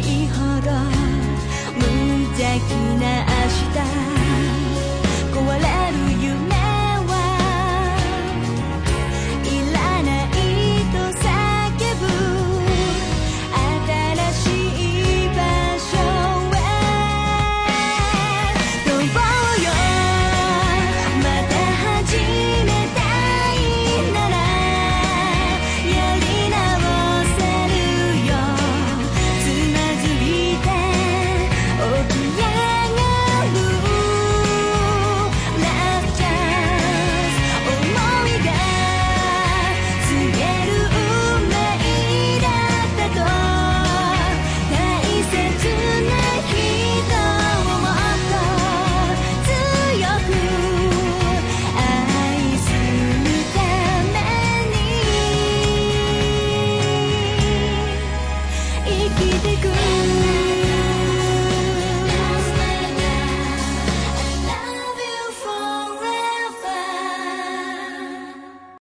いほど無邪気な明日てく